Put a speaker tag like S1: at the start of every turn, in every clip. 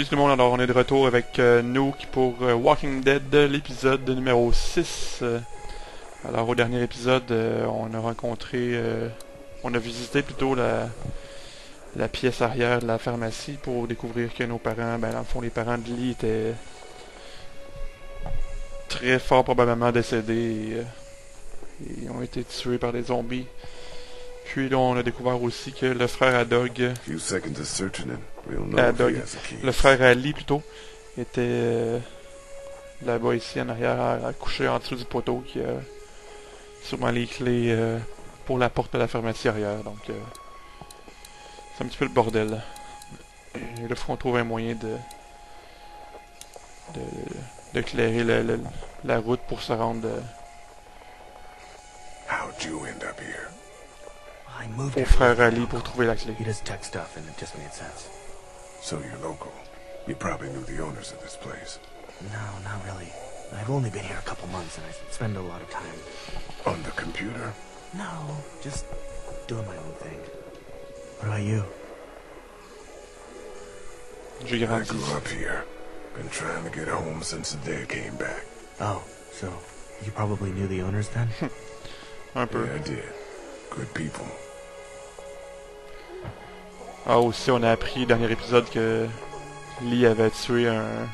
S1: Salut tout le monde, alors on est de retour avec euh, Nook pour euh, Walking Dead, l'épisode numéro 6. Euh, alors au dernier épisode, on a rencontré, on a visité plutôt la, pièce arrière de la pharmacie pour découvrir que nos parents, ben dans le fond les parents de Lee étaient très fort probablement décédés et ont été tués par des zombies. Puis là on a découvert aussi que le frère à
S2: a key.
S1: le frère Ali plutôt, était euh, là-bas ici en arrière, à, à coucher en dessous du poteau qui a sûrement les clés euh, pour la porte de la pharmacie arrière. Donc euh, c'est un petit peu le bordel. Et là, faut qu'on trouve un moyen de de d'éclairer le- la route pour se rendre euh,
S2: How'd you end up here?
S3: I moved
S1: au frère
S3: for
S1: Ali
S3: Uncle.
S1: pour trouver la clé.
S3: He does tech stuff, and it just made sense.
S2: So you're local. You probably knew the owners of this place.
S3: No, not really. I've only been here a couple months, and I spend a lot of time.
S2: On the computer?
S3: No, just doing my own thing. What about you?
S2: I grew up here. Been trying to get home since the day I came back.
S3: Oh, so you probably knew the owners then?
S1: un.
S2: Yeah, I did. Good people.
S1: Ah, aussi, on a appris, dernier épisode, que Lee avait tué un,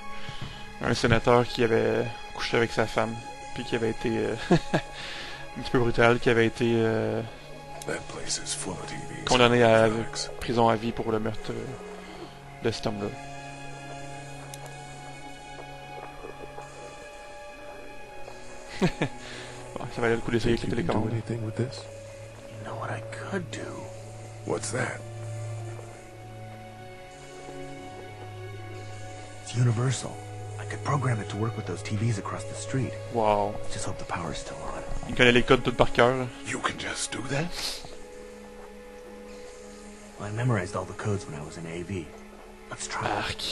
S1: un sénateur qui avait couché avec sa femme, puis qui avait été euh, un petit peu brutal, qui avait été euh,
S2: That
S1: condamné à prison à vie pour le meurtre euh, de cet homme-là. Bon, ça valait le coup d'essayer avec
S2: you
S1: la télécommande.
S2: anything with
S3: universal. I could program it to work with those TVs across the street.
S1: Wow.
S3: Let's just hope the power's still on.
S1: Il connaît les codes tout par cœur.
S2: You can just do that?
S3: Well, I memorized all the codes when I was in AV. Let's try.
S1: Arc.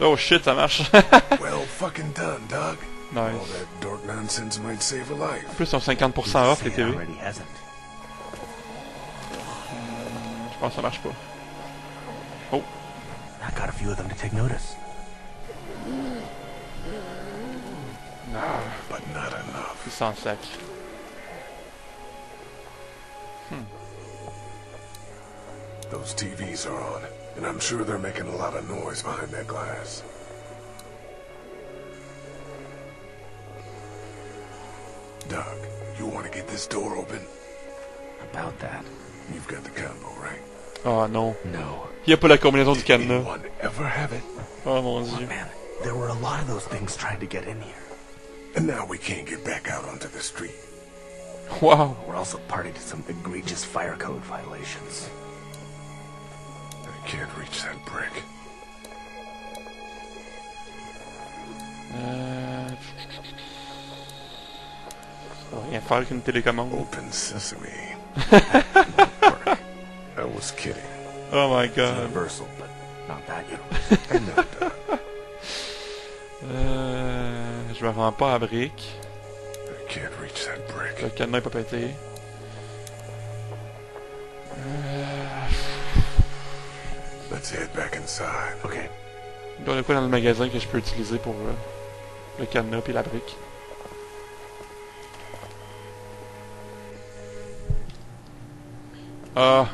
S1: Oh shit, ça marche.
S2: well fucking done, Doug. All that dork nonsense might save a life.
S1: En plus, ils ont 50% off
S3: say
S1: les TV.
S3: already hasn't.
S1: Je pense que ça marche pas.
S3: I got a few of them to take notice. No.
S2: But not enough.
S1: C'est sans Hmm.
S2: Those TVs are on, and I'm sure they're making a lot of noise behind that glass. Doug, you want to get this door open?
S3: About that.
S2: You've got the combo, right?
S1: Oh non.
S3: No.
S1: Il y a pas la combinaison du
S2: Did
S1: cadenas.
S2: ever have it?
S1: Oh mon dieu.
S3: Oh, man, there were a lot of those things trying to get in here.
S2: And now we can't get back out onto the street.
S1: Wow.
S3: We're also party to some egregious fire code violations.
S2: I can't reach that brick.
S1: Euh... Ça va rien faire qu'une télécommande.
S2: Open sesame. Kidding.
S1: Oh my god.
S3: universal, but not that universal.
S2: I know, Doug.
S1: Euh... Je me rends pas à brique.
S2: I can't reach that brick.
S1: Le cadenas est pas pété. Euh...
S2: Let's head back inside.
S3: okay,
S1: Il doit y avoir quoi dans le magasin que je peux utiliser pour euh, le cadenas puis la brique. Ah!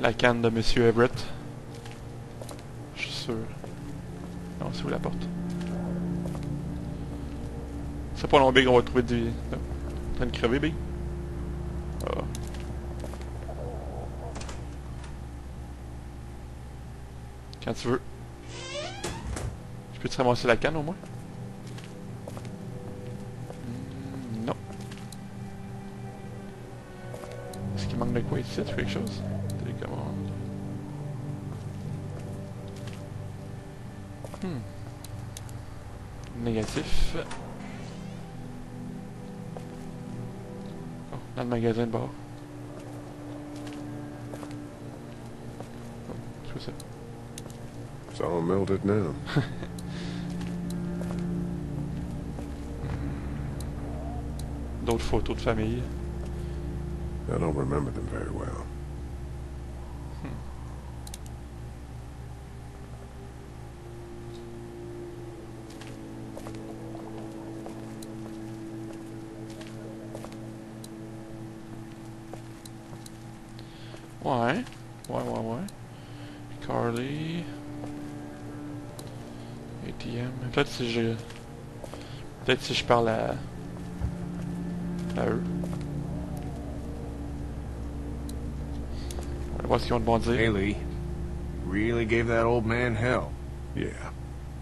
S1: La canne de Monsieur Everett. Je suis sûr. Non, c'est où la porte? C'est pas long, Big, on va trouver du... Train de crever, Big? Ah. Quand tu veux. Je peux te ramasser la canne au moins? Hmm, Non. Est-ce qu'il manque de quoi ici? Tu quelque chose? Télécommande. Hmm. Négatif. Oh, dans le magasin de bord. Oh, c'est?
S2: It's all melted now.
S1: D'autres photos de famille.
S2: I don't remember them very well.
S1: Ouais. Why, why, ouais. Carley. ATM. Peut-être si je... Peut-être si je parle à... à eux. On va voir ce qu'ils ont de bon dire.
S4: Hey, Lee. Really gave that old man hell.
S2: Yeah.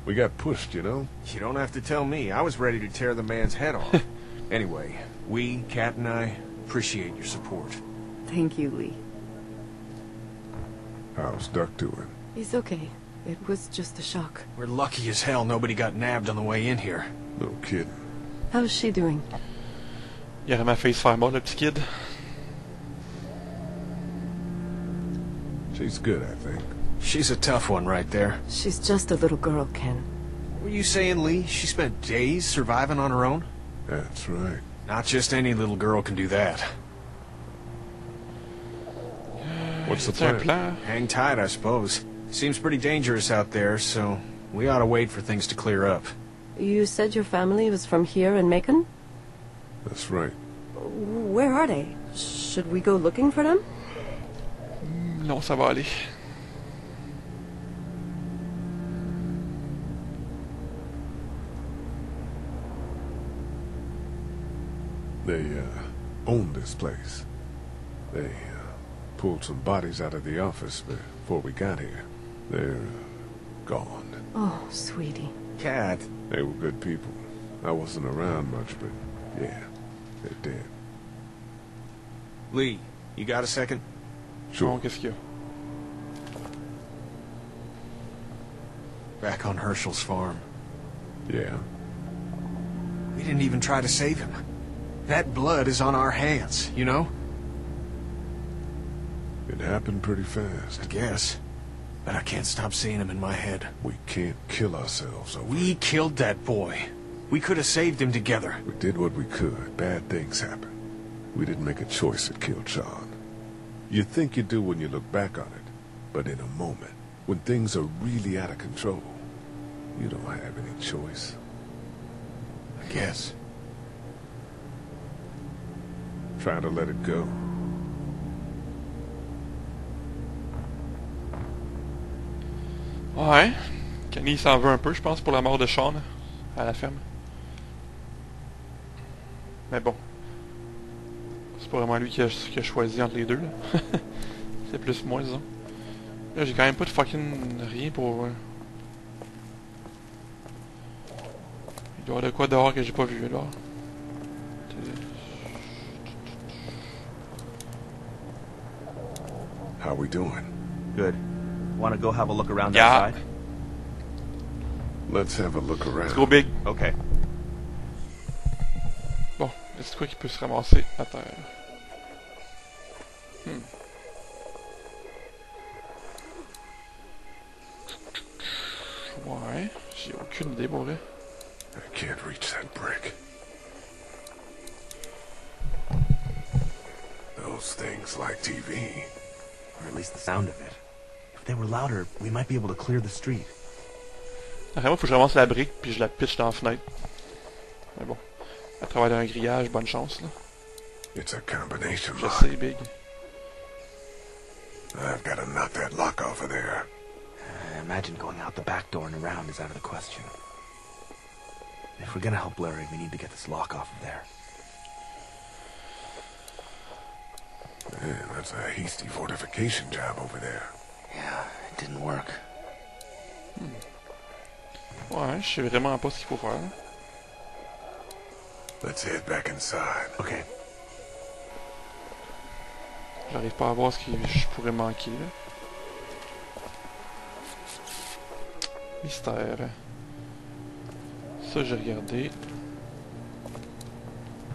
S2: We got pushed, you know?
S4: You don't have to tell me. I was ready to tear the man's head off. anyway, we, Kat and I, appreciate your support.
S5: Thank you, Lee.
S2: How's Duck doing?
S5: He's okay. It was just a shock.
S4: We're lucky as hell nobody got nabbed on the way in here.
S2: No kidding.
S5: How's she doing?
S1: Il aurait ma fait se faire mort, le petit kid.
S2: She's good, I think.
S4: She's a tough one right there.
S5: She's just a little girl, Ken.
S4: What were you saying, Lee, she spent days surviving on her own?
S2: That's right.
S4: Not just any little girl can do that.
S2: What's the
S1: C'est
S2: plan?
S1: plan.
S4: Hang tight, I suppose. Seems pretty dangerous out there, so we ought to wait for things to clear up.
S5: You said your family was from here in Macon?
S2: That's right.
S5: Where are they? Should we go looking for them?
S1: Non, ça va aller.
S2: They, uh, own this place. They, uh, pulled some bodies out of the office before we got here. They're, uh, gone.
S5: Oh, sweetie.
S4: Cat.
S2: They were good people. I wasn't around much, but, yeah, they're dead.
S4: Lee, you got a second?
S2: Sure.
S1: Bon, qu'est-ce qu'il?
S4: Back on Hershel's farm.
S2: Yeah.
S4: We didn't even try to save him. That blood is on our hands, you know?
S2: It happened pretty fast.
S4: I guess. But I can't stop seeing him in my head.
S2: We can't kill ourselves
S4: We killed that boy. We could have saved him together.
S2: We did what we could. Bad things happen. We didn't make a choice that killed Shawn. You think you do when you look back on it, but in a moment, when things are really out of control, you don't have any choice.
S4: I guess.
S2: Try to let it go.
S1: Ouais. Kenny s'en veut un peu, je pense, pour la mort de Sean à la ferme. Mais bon. C'est pas vraiment lui qui a, qui a choisi entre les deux. là. C'est plus moi, disons. Là, j'ai quand même pas de fucking rien pour... euh, Il doit y avoir de quoi dehors que j'ai pas vu, là.
S2: How we doing?
S6: Good. Want to go have a look around
S1: Yeah.
S6: outside?
S2: Let's have a look around.
S1: Let's go big.
S6: Okay.
S1: Bon, c'est quoi qui peut se ramasser à terre? Hmm. Ouais, j'ai aucune idée pour vrai.
S2: I can't reach that brick. Those things like TV.
S3: Or at least the sound of it. If they were louder, we might be able to clear the street.
S1: Ah, Après moi, faut que je ramasse la brique puis je la pitche dans la fenêtre. Mais bon, à travers un grillage, bonne chance là.
S2: It's a combination
S1: Je
S2: lock.
S1: sais, Big.
S2: I've got to knock that lock off of there.
S3: I imagine going out the back door and around is out of the question. If we're gonna help Larry, we need to get this lock off of there.
S2: Man, that's a hasty fortification job over there.
S3: Yeah, it didn't work.
S1: Ouais, je sais vraiment pas ce qu'il faut faire.
S2: Let's head back inside.
S3: Okay.
S1: J'arrive pas à voir ce que je pourrais manquer là. Mystère. Ça j'ai regardé.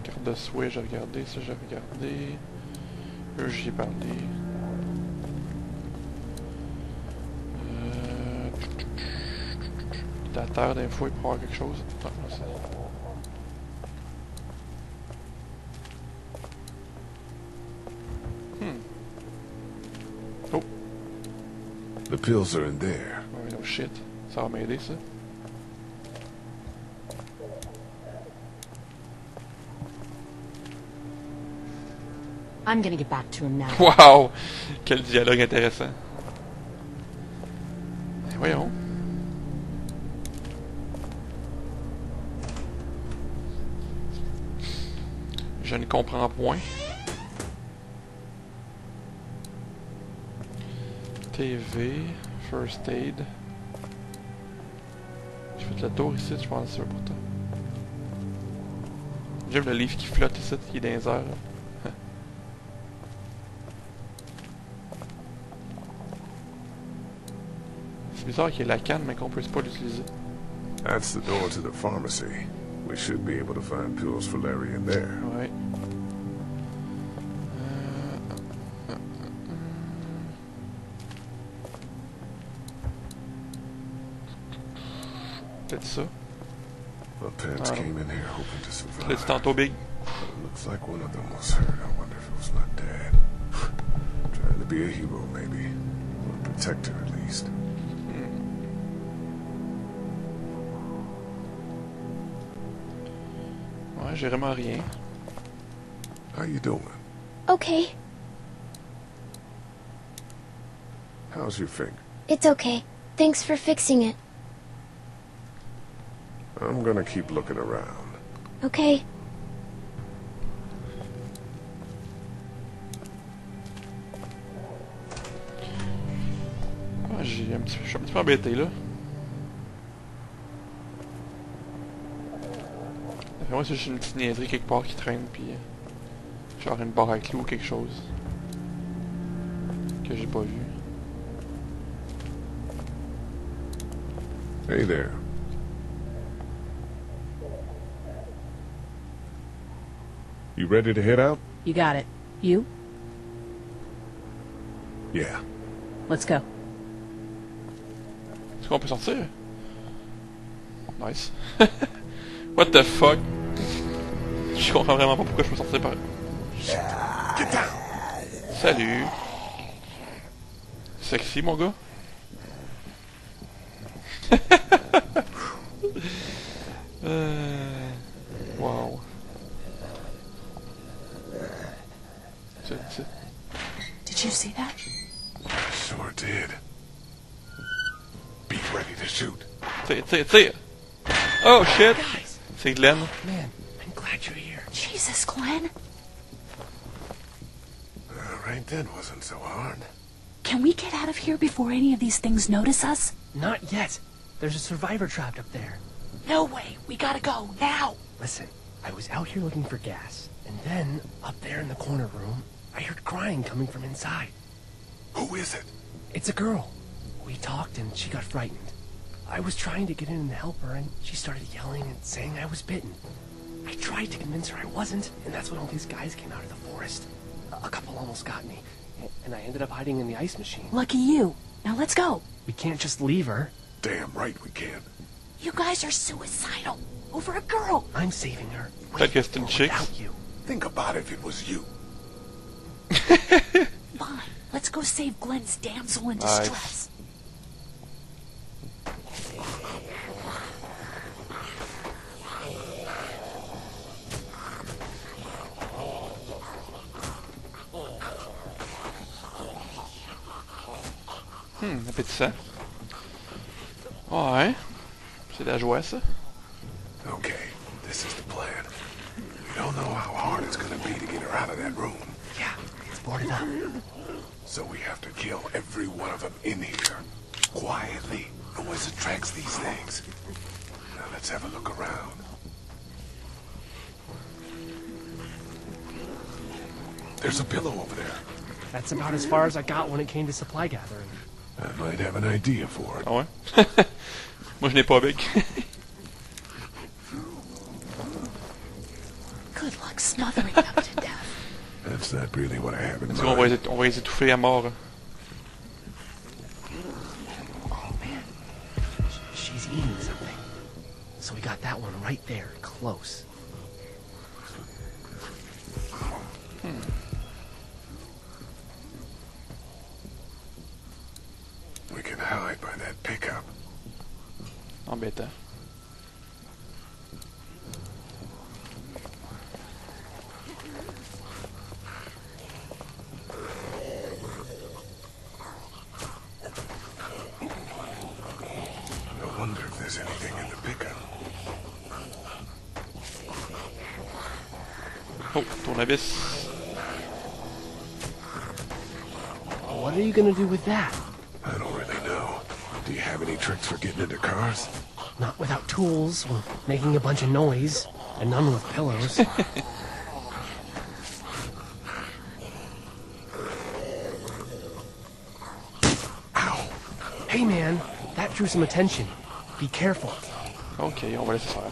S1: Carte de souhait j'ai regardé. Ça j'ai regardé. Eux j'y ai parlé. Terre des fois il peut avoir quelque chose. Non, Hmm. Oh,
S2: The pills are in there.
S1: ouais, no shit. Ça va m'aider ça.
S7: I'm gonna get back to him now.
S1: Wow! Quel dialogue intéressant. Eh, Voyons. Je ne comprends point. TV, First Aid. J'ai fait le tour ici, je pense, c'est pourtant. J'aime le livre qui flotte ici, qui est dans les airs. C'est bizarre qu'il y ait la canne, mais qu'on puisse pas l'utiliser.
S2: That's the door to the pharmacy. We should be able to find pills for Larry in there.
S1: Ouais.
S2: To survive.
S1: Peut-être tantôt Big.
S2: It looks like one of them was hurt. I wonder if it was my dad. Trying to be a hero, maybe. Or a protector, at least. Hmm.
S1: Ouais, j'ai vraiment rien.
S2: How you doing?
S8: Okay,
S2: How's your finger?
S8: it's okay. Thanks for fixing it.
S2: I'm gonna keep looking around.
S8: Okay.
S1: Ouais, j'ai un petit, je suis un petit peu embêté là. Moi, c'est juste une petite niaiserie quelque part qui traîne, puis. Genre une barre à clous ou quelque chose. Que j'ai pas vu.
S2: Hey there. You ready to head out?
S7: You got it. You?
S2: Yeah.
S7: Let's go.
S1: Est-ce qu'on peut sortir? Nice. What the fuck? Je comprends vraiment pas pourquoi je peux sortir par Salut! Sexy mon gars? euh... Wow. C'est- c'est-
S9: Did you see that?
S2: Sure did. Be ready to shoot.
S1: See it, see it, see it. Oh shit!
S9: Guys,
S1: See, Glenn.
S9: man, I'm glad you're here. Jesus, Glenn.
S2: Uh, right then wasn't so hard.
S9: Can we get out of here before any of these things notice us?
S10: Not yet. There's a survivor trapped up there.
S9: No way. We gotta go now.
S10: Listen, I was out here looking for gas, and then, up there in the corner room, I heard crying coming from inside.
S2: Who is it?
S10: It's a girl. We talked and she got frightened. I was trying to get in and help her, and she started yelling and saying I was bitten. I tried to convince her I wasn't, and that's when all these guys came out of the forest. A a couple almost got me, and I ended up hiding in the ice machine.
S9: Lucky you. Now let's go.
S10: We can't just leave her.
S2: Damn right we can.
S9: You guys are suicidal. Over a girl.
S10: I'm saving her.
S1: Peut-être que c'est une
S10: or
S1: chick.
S10: without you.
S2: Think about if it was you.
S9: Fine. Let's go save Glenn's damsel in
S1: Nice.
S9: distress.
S1: Hmm, appétissant. Ouais. C'est de la joie, ça.
S2: Okay, this is the plan. We don't know how hard it's gonna be to get her out of that room.
S10: Yeah, it's boarded up.
S2: So we have to kill every one of them in here. Quietly. Noise attracts these things. Now let's have a look around. There's a pillow over there.
S10: That's about as far as I got when it came to supply gathering.
S2: I might have an idea for it.
S1: Ah ouais? Moi, je n'ai pas Big.
S9: Good luck smothering them to death.
S2: That's not really what I have in
S1: Parce qu'on va,
S2: mind.
S1: les- on va les étouffer à mort. hein.
S10: Oh man, she's eating something. So we got that one right there, close.
S2: wonder if there's anything in the
S1: pickup. Oh.
S10: What are you gonna do with that?
S2: I don't really know. Do you have any tricks for getting into cars?
S10: Not without tools or making a bunch of noise, and none with pillows.
S2: Ow!
S10: Hey man, that drew some attention. Be careful.
S1: Ok, on va laisser faire.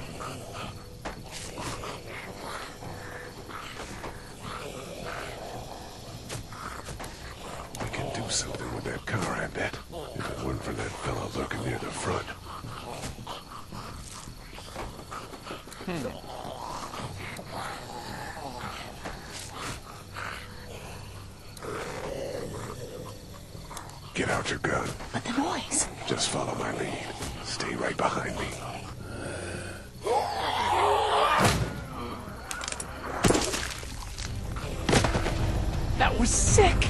S2: We can do something with that car, I bet. If it weren't for that fellow lurking near the front. Hmm. Get out your gun.
S9: But the noise.
S2: Just follow my lead stay right behind me.
S10: That was sick!